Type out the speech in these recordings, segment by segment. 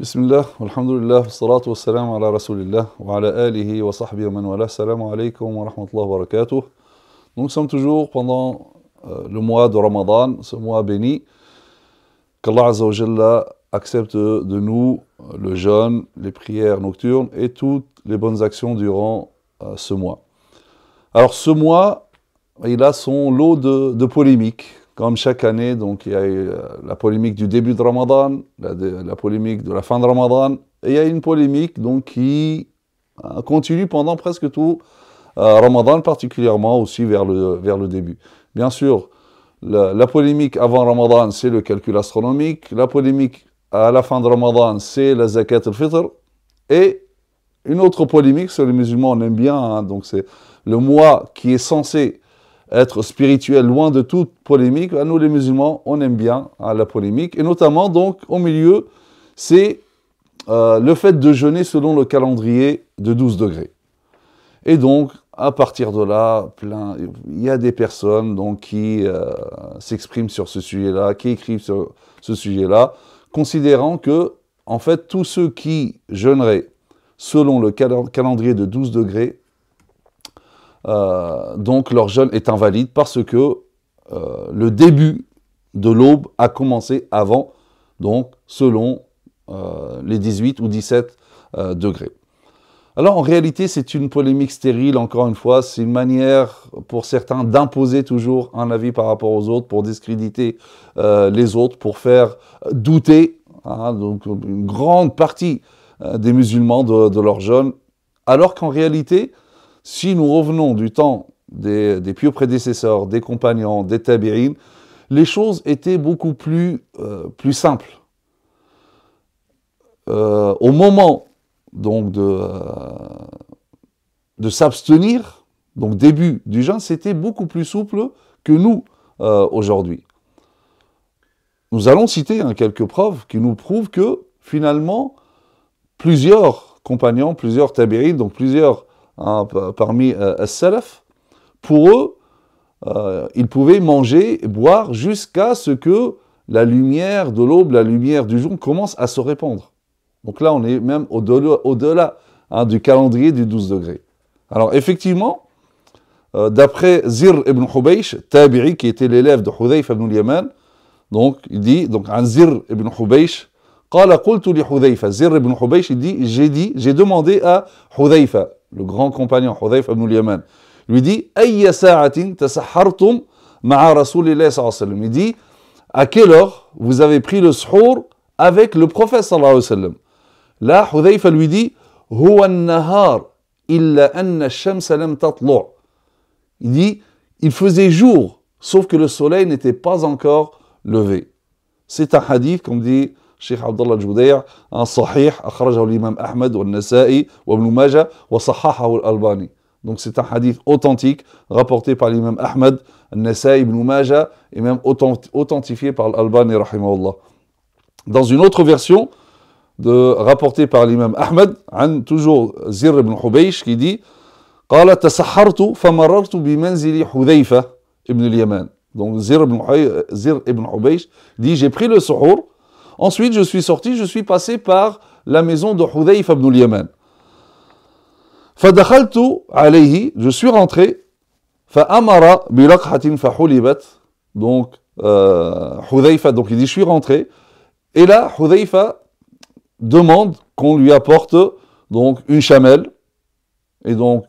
بسم الله والحمد لله والصلاة والسلام على رسول الله وعلى آله وصحبه ومن والاه السلام عليكم ورحمة الله وبركاته Nous sommes toujours pendant euh, le mois de Ramadan, ce mois béni, qu'Allah Azza wa Jalla accepte de nous euh, le jeûne, les prières nocturnes et toutes les bonnes actions durant euh, ce mois. Alors ce mois, il a son lot de, de polémiques, comme chaque année. Donc il y a eu, euh, la polémique du début de Ramadan, la, polémique de la fin de Ramadan, et il y a une polémique donc qui euh, continue pendant presque tout euh, Ramadan, particulièrement aussi vers le, vers le début. Bien sûr, la, la polémique avant Ramadan, c'est le calcul astronomique. La polémique à la fin de Ramadan, c'est la zakat al-fitr. Et une autre polémique sur les musulmans, on aime bien, hein, donc c'est le mois qui est censé être spirituel, loin de toute polémique. Nous, les musulmans, on aime bien hein, la polémique. Et notamment, donc, au milieu, c'est euh, le fait de jeûner selon le calendrier de 12 degrés. Et donc, à partir de là, plein, il y a des personnes donc, qui euh, s'expriment sur ce sujet-là, qui écrivent sur ce sujet-là, considérant que, en fait, tous ceux qui jeûneraient selon le calen- calendrier de 12 degrés, euh, donc leur jeûne est invalide parce que euh, le début de l'aube a commencé avant, donc selon euh, les 18 ou 17 euh, degrés. Alors en réalité, c'est une polémique stérile, encore une fois, c'est une manière pour certains d'imposer toujours un avis par rapport aux autres, pour discréditer les autres, pour faire douter hein, donc une grande partie des musulmans de, de leur jeûne, alors qu'en réalité, si nous revenons du temps des, des pieux prédécesseurs, des compagnons, des tabi'in, les choses étaient beaucoup plus, euh, plus simples. Euh, au moment donc de, euh, de s'abstenir, donc début du jeûne, c'était beaucoup plus souple que nous aujourd'hui. Nous allons citer hein, quelques preuves qui nous prouvent que finalement, plusieurs compagnons, plusieurs tabi'in, donc plusieurs hein, pa- parmi euh, as-salaf, pour eux, euh, ils pouvaient manger et boire jusqu'à ce que la lumière de l'aube, la lumière du jour commence à se répandre. Donc là, on est même au-delà au-delà, hein, du calendrier du 12 degrés. Alors effectivement, euh, d'après Zir ibn Hubaysh, tabi'i, qui était l'élève de Hudayf ibn al-Yaman, donc il dit, donc un Zir ibn Hubaysh, قال قلت لحذيفة Zir ibn Hubaysh, il dit, j'ai dit, j'ai demandé à Hudayfa, le grand compagnon Hudhayf ibn al-Yaman, lui dit Ayya sa'atin tasahartum ma'a Rasulillah sallallahu alayhi. Il dit À quelle heure vous avez pris le suhour avec le prophète sallallahu alayhi wa sallam? Là, Hudhayf lui dit Huwa nahar illa anna shams lam tatlu'. Il dit Il faisait jour, sauf que le soleil n'était pas encore levé. C'est un hadith, comme dit الشيخ عبد الله الجوديع آه، صحيح أخرجه الإمام أحمد والنسائي وابن ماجه وصححه الألباني. دونك سي حديث اوثنتيك رابورتي بار الامام احمد النسائي ابن ماجه امام اوثنتيفي بار الالباني رحمه الله dans une autre version de rapportée par l'imam Ahmed عن toujours Zir ibn Hubaysh qui dit قال تسحرت فمررت بمنزل حذيفه ابن اليمان donc Zir ibn Hubaysh dit j'ai pris le suhur ensuite je suis sorti je suis passé par la maison de Hudayfa ibn al-Yaman فدخلت عليه je suis rentré فأمر بلقحة فحلبت donc euh, Hudayfa donc il dit je suis rentré et là Hudayfa demande qu'on lui apporte donc une chamelle et donc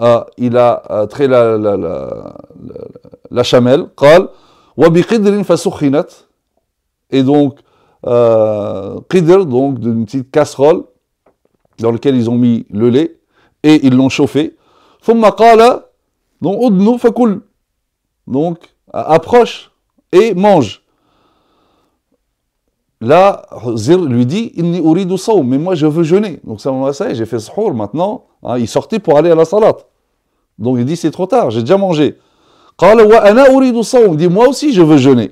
euh, il a euh, trait la, la, la, la, la chamelle قال وبقدر فسخنت et donc euh, qidr donc d'une petite casserole dans laquelle ils ont mis le lait et ils l'ont chauffé ثم قال donc udnu fakul donc approche et mange Là, Zir lui dit Inni uridu sawm, mais moi je veux jeûner. Donc ça, ça y est, j'ai fait suhour maintenant. hein, il sortait pour aller à la salat. Donc il dit C'est trop tard, j'ai déjà mangé. قال وأنا أريد الصوم. Il dit Moi aussi je veux jeûner.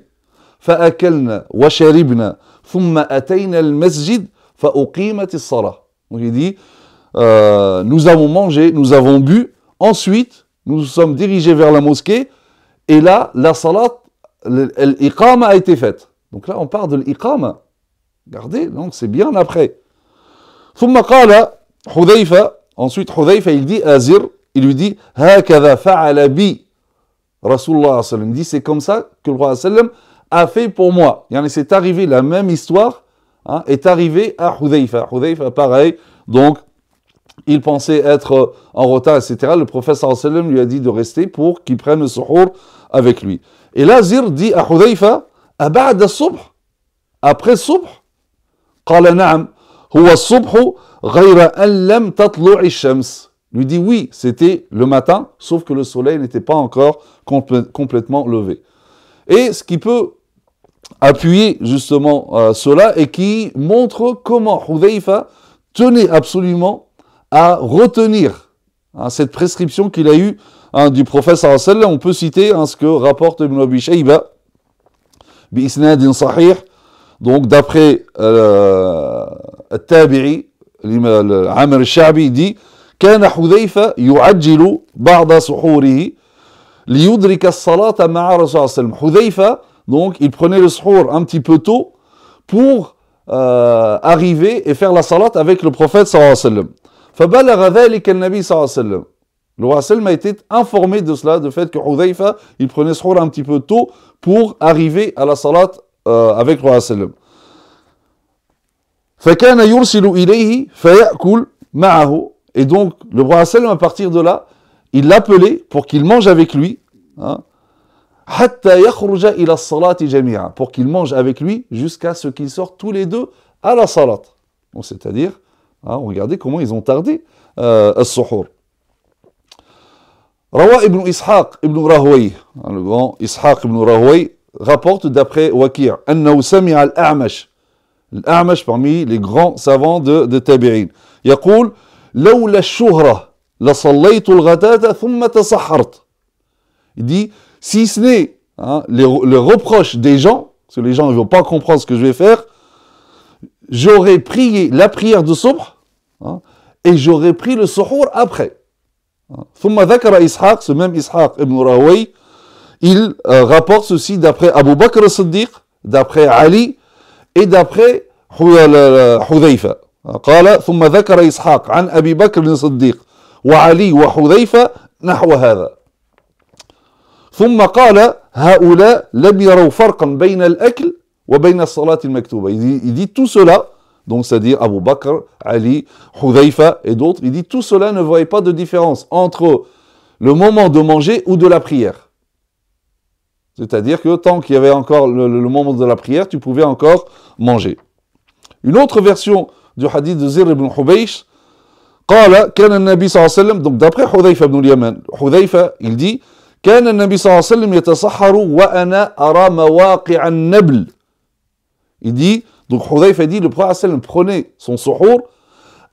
فأكلنا وشربنا ثم أتينا المسجد فأقيمت الصلاة. Donc il dit euh, Nous avons mangé, nous avons bu. Ensuite, nous nous sommes dirigés vers la mosquée. Et là, la salat, l'iqama a été faite. Donc là, on parle de l'iqama. Regardez, donc c'est bien après. ثم قال حذيفة ensuite حذيفة il dit à Zir il lui dit هكذا فعل بي رسول الله صلى الله عليه وسلم il dit c'est comme ça que le roi sallam a fait pour moi يعني c'est arrivé la même histoire hein, est arrivé à Hudayfa Hudayfa pareil donc il pensait être en retard, etc. Le prophète sallam lui a dit de rester pour qu'il prenne le suhour avec lui. Et là, Zir dit à Hudayfa, أبعد الصبح après الصبح قال نعم هو الصبح غير أن لم تطلع الشمس lui dit oui, c'était le matin, sauf que le soleil n'était pas encore complè- complètement levé. Et ce qui peut appuyer justement euh, cela et qui montre comment Hudayfa tenait absolument à retenir hein, cette prescription qu'il a eue hein, du prophète sallallahu alayhi wa sallam. On peut citer hein, ce que rapporte Ibn Abi Shayba بإسناد صحيح donc d'après euh, التابعي الإمام عامر الشعبي dit كان حذيفة يعجل بعض سحوره ليدرك الصلاة مع رسول الله صلى الله عليه وسلم حذيفة donc il prenait le suhour un petit peu tôt pour euh, arriver et faire la salat avec le prophète sallallahu alayhi wa sallam فبلغ ذلك النبي صلى الله عليه وسلم le roi sallam a été informé de cela, du fait que Hudayfa, il prenait suhour un petit peu tôt pour arriver à la salat euh, avec le roi sallam. فكان يرسل إليه فيأكل معه et donc le roi sallam à partir de là il l'appelait pour qu'il mange avec lui hein, حتى يخرج إلى الصلاة جميعا pour qu'il mange avec lui jusqu'à ce qu'ils sortent tous les deux à la salat donc c'est-à-dire hein, regardez comment ils ont tardé euh, السحور Rawa ibn Ishaq ibn Rahway, le grand Ishaq ibn Rahway, rapporte d'après Wakir, أنه سمع الأعمش الأعمش parmi les grands savants de, de Tabi'in يقول لولا الشهرة لصليت الغداة ثم تسحرت il dit si ce n'est hein, les, les reproches des gens parce que les gens ne vont pas comprendre ce que je vais faire j'aurais prié la prière de Subh hein, et j'aurais pris le suhour après ثم ذكر إسحاق ce même Ishaq ibn Rahway il euh, rapporte ceci d'après Abu Bakr as-Siddiq d'après Ali et d'après حذيفة قال ثم ذكر إسحاق عن أبي بكر الصديق وعلي وحذيفة نحو هذا ثم قال هؤلاء لم يروا فرقا بين الأكل وبين الصلاة المكتوبة il dit, il dit tout cela donc c'est-à-dire Abu Bakr, Ali, Hudayfa et d'autres, il dit tout cela ne voyait pas de différence entre le moment de manger ou de la prière. C'est-à-dire que tant qu'il y avait encore le, le, moment de la prière, tu pouvais encore manger. Une autre version du hadith de Zir ibn Hubaysh, قال كان النبي صلى الله عليه وسلم donc d'après Hudayfa ibn al-Yaman Hudayfa il dit كان النبي صلى الله عليه وسلم يتسحر وأنا أرى مواقع النبل il dit donc Hudayfa dit, le prophète prenait son suhour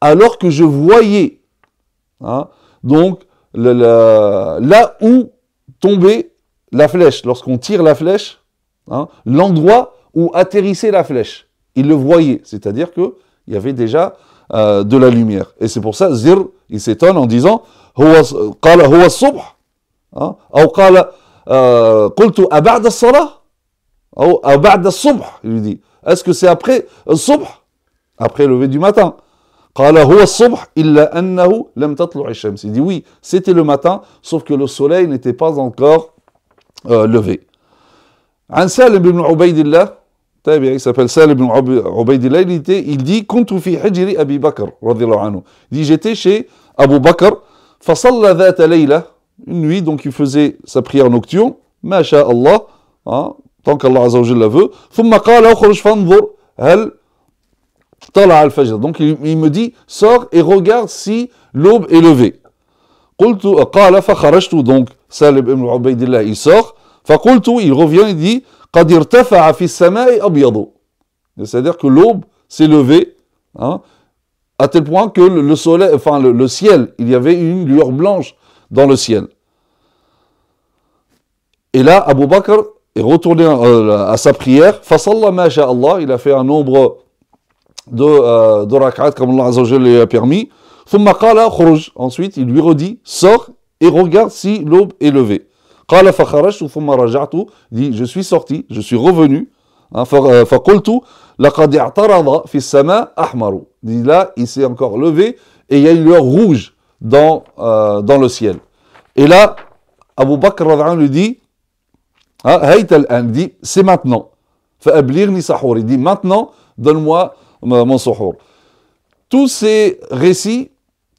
alors que je voyais hein, donc le, le, là où tombait la flèche, lorsqu'on tire la flèche, hein, l'endroit où atterrissait la flèche. Il le voyait, c'est-à-dire qu'il y avait déjà euh, de la lumière. Et c'est pour ça, Zir, il s'étonne en disant, قال هو الصبح أو قال قلت أبعد الصلاة أو أبعد الصبح il lui dit est-ce que c'est après le subh Après le lever du matin قال هو الصبح إلا أنه لم تطلع الشمس Il dit oui, c'était le matin, sauf que le soleil n'était pas encore euh, levé. عن سالم بن عبيد الله تابعي s'appelle Salim ibn عبيد الله il, était, il dit كنت في حجر أبي بكر رضي الله عنه il dit j'étais chez Abu Bakr فصلى ذات ليلة une nuit, donc il faisait sa prière nocturne, Masha Allah, hein, tant qu'Allah Azzawajal la veut. Donc il, me dit, sors et regarde si l'aube est levée. donc Salim ibn Ubaidillah, il sort. il revient et dit, C'est-à-dire que l'aube s'est levée, hein, à tel point que le soleil, enfin le, ciel, il y avait une lueur blanche dans le ciel. Et là, Abu Bakr est retourné à sa prière. Fasalla ma Allah, il a fait un nombre de, euh, de rak'at comme Allah Azza lui a permis. Thumma qala khuruj. Ensuite, il lui redit, sors et regarde si l'aube est levée. Qala fakharajtu thumma raja'tu. dit, je suis sorti, je suis revenu. Hein, فقلت لقد اعترض في السماء أحمر. Dit là, il s'est encore levé et il y a une lueur rouge dans, euh, dans le ciel. Et là, Abu Bakr lui dit, il dit, c'est maintenant. فأبلغني سحور. Il dit, maintenant, donne-moi mon suhour. Tous ces récits,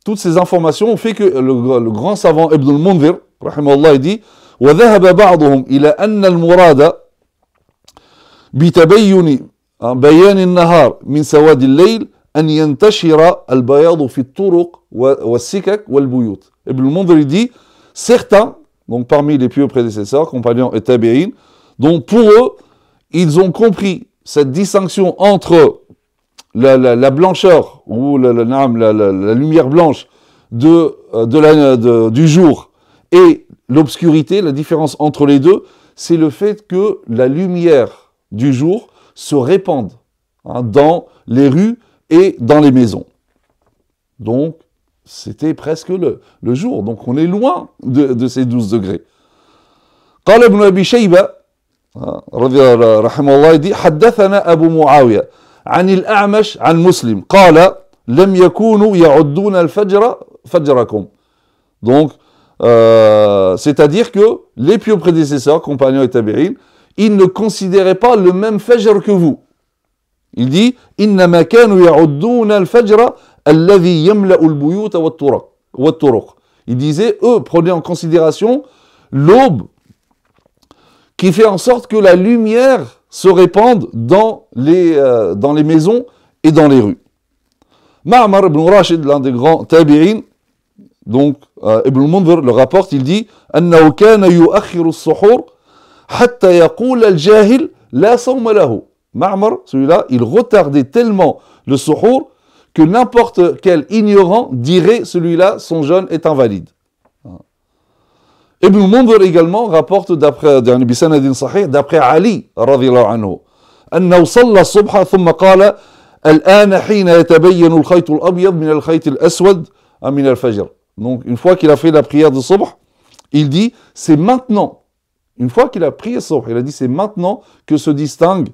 toutes ces informations ont fait que le, le grand savant Ibn al-Munzir, رحمه الله, dit, وذهب بعضهم إلى أن المراد بتبين بيان النهار من سواد الليل أن ينتشر البياض في الطرق والسكك والبيوت. Ibn al-Mundhir dit, certains, donc parmi les pieux prédécesseurs, compagnons et tabi'in, donc pour eux, ils ont compris cette distinction entre la, la, la blancheur ou la, la, lumière blanche de, euh, de la, de, du jour et l'obscurité, la différence entre les deux, c'est le fait que la lumière du jour se répande hein, dans les rues et dans les maisons. Donc, c'était presque le, le, jour. Donc, on est loin de, de ces 12 degrés. قال ابن أبي شيبة رضي رحمه الله يدي حدثنا أبو معاوية عن الأعمش عن مسلم قال لم يكونوا يعدون الفجر فجركم donc euh, c'est-à-dire que les pieux prédécesseurs compagnons et tabi'in ils ne considéraient pas le même fajr que vous il dit إنما كانوا يعدون الفجر الذي يملأ البيوت والطرق والطرق il disait eux prenaient en considération l'aube qui fait en sorte que la lumière se répande dans les, euh, dans les maisons et dans les rues. Ma'amar ibn Rashid, l'un des grands tabi'in, donc euh, Ibn Mundhir le rapporte, il dit أنه كان يؤخر السحور حتى يقول الجاهل لا صوم له. Ma'amar, celui-là, il retardait tellement le suhour que n'importe quel ignorant dirait celui-là, son jeûne est invalide. Ibn Mundhir également rapporte d'après بسند صحيح d'après Ali رضي الله عنه أنه صلى الصبح ثم قال الآن حين يتبين الخيط الأبيض من الخيط الأسود من الفجر donc une fois qu'il a fait la prière de subh il dit c'est maintenant une fois qu'il a prié subh il a dit c'est maintenant que se distingue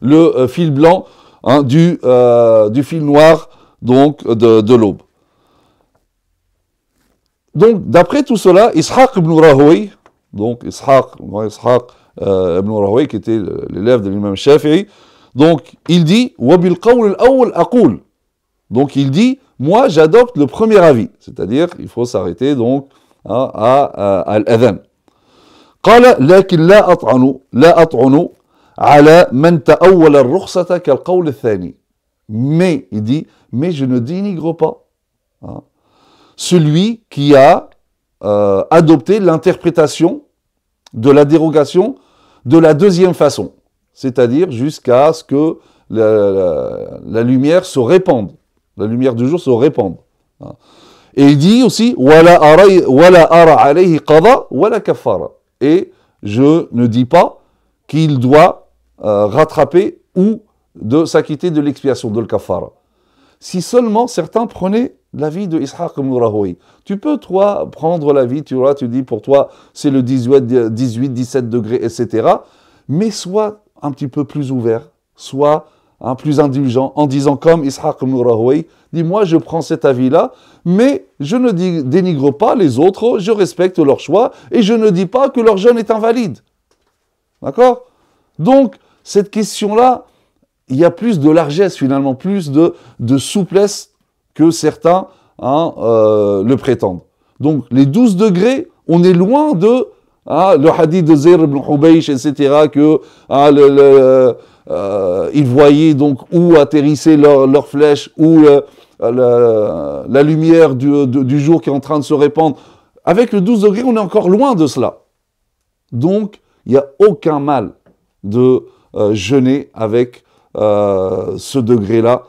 le euh, fil blanc hein, du, euh, du fil noir donc de, de l'aube Donc, d'après tout cela, Ishaq ibn Rahoui, donc Ishaq, Ishaq euh, ibn Rahoui, qui était l'élève de l'imam Shafi'i, donc il dit Wabil qawl al aqul. Donc il dit Moi j'adopte le premier avis, c'est-à-dire il faut s'arrêter donc hein, à, à, à l'adhan. قال لكن لا أطعن لا أطعن Mais, il dit, mais je ne dénigre pas. Hein. Celui qui a euh, adopté l'interprétation de la dérogation de la deuxième façon, c'est-à-dire jusqu'à ce que la, lumière se répande, la lumière du jour se répande. Hein. Et il dit aussi, et je ne dis pas qu'il doit euh, rattraper ou de s'acquitter de l'expiation de le. Si seulement certains prenaient la vie de Ishaq ibn Tu peux, toi, prendre la vie, tu vois, tu dis pour toi, c'est le 18, 18, 17 degrés, etc. Mais sois un petit peu plus ouvert, sois un plus indulgent en disant comme Ishaq ibn dis moi je prends cet avis-là, mais je ne dénigre pas les autres, je respecte leur choix et je ne dis pas que leur jeûne est invalide. D'accord? Donc, cette question-là, il y a plus de largesse finalement, plus de, souplesse que certains hein, euh, le prétendent. Donc les 12 degrés, on est loin de hein, le hadith de Zayr ibn etc., que hein, euh, ils voyaient donc où atterrissaient leurs leur flèches, où euh, la, la, lumière du, du, jour qui est en train de se répandre. Avec le 12 degrés, on est encore loin de cela. Donc, il n'y a aucun mal de euh, jeûner avec euh, ce degré-là.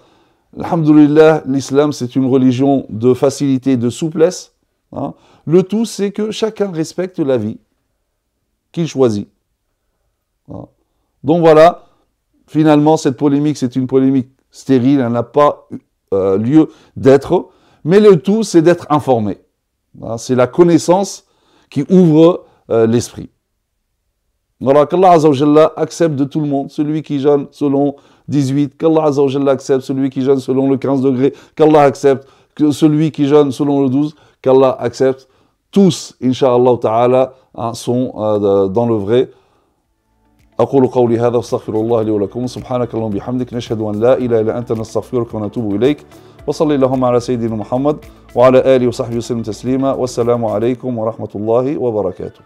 Alhamdulillah, l'islam c'est une religion de facilité, de souplesse. Hein. Le tout c'est que chacun respecte la vie qu'il choisit. Hein. Donc voilà, finalement cette polémique c'est une polémique stérile, elle n'a pas euh, lieu d'être, mais le tout c'est d'être informé. Hein. C'est la connaissance qui ouvre l'esprit. نراك الله عز وجل اكسب دو تو الموند سولوي كي جان سولون 18 الله عز وجل اكسب سولوي كي جان سولون لو 15 دوغري الله اكسب سولوي كي جان سولون لو 12 الله اكسب توس ان شاء الله تعالى سون دون لو فري أقول قولي هذا واستغفر الله لي ولكم. سبحانك اللهم وبحمدك نشهد أن لا إله إلا أنت نستغفرك ونتوب إليك. وصلي اللهم على سيدنا محمد وعلى آله وصحبه وسلم تسليما. والسلام عليكم ورحمة الله وبركاته.